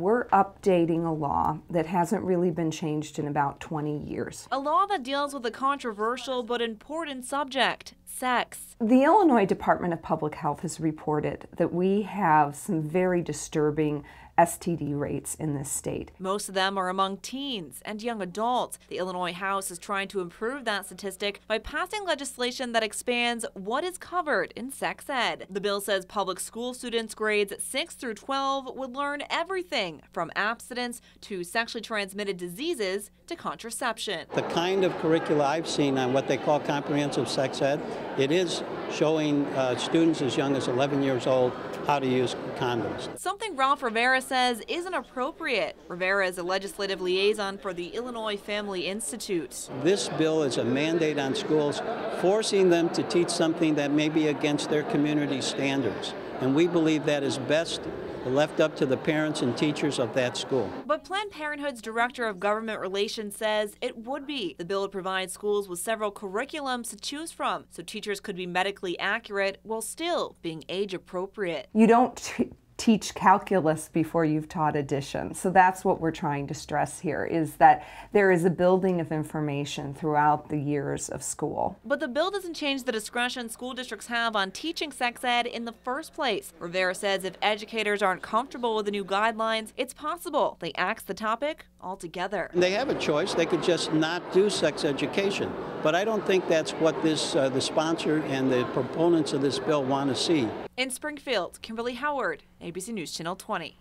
we're updating a law that hasn't really been changed in about 20 years. A law that deals with a controversial but important subject sex. The Illinois Department of Public Health has reported that we have some very disturbing STD rates in this state. Most of them are among teens and young adults. The Illinois House is trying to improve that statistic by passing legislation that expands what is covered in sex ed. The bill says public school students grades 6 through 12 would learn everything from abstinence to sexually transmitted diseases to contraception. The kind of curricula I've seen on what they call comprehensive sex ed, it is showing uh, students as young as 11 years old how to use condoms. Something Ralph Rivera says isn't appropriate. Rivera is a legislative liaison for the Illinois Family Institute. This bill is a mandate on schools forcing them to teach something that may be against their community standards. And we believe that is best left up to the parents and teachers of that school. But Planned Parenthood's Director of Government Relations says it would be. The bill would provide schools with several curriculums to choose from, so teachers could be medically accurate while still being age appropriate. You don't teach calculus before you've taught addition. So that's what we're trying to stress here is that there is a building of information throughout the years of school. But the bill doesn't change the discretion school districts have on teaching sex ed in the first place. Rivera says if educators aren't comfortable with the new guidelines, it's possible they axe the topic altogether. They have a choice. They could just not do sex education. But I don't think that's what this uh, the sponsor and the proponents of this bill want to see. In Springfield, Kimberly Howard, ABC News Channel 20.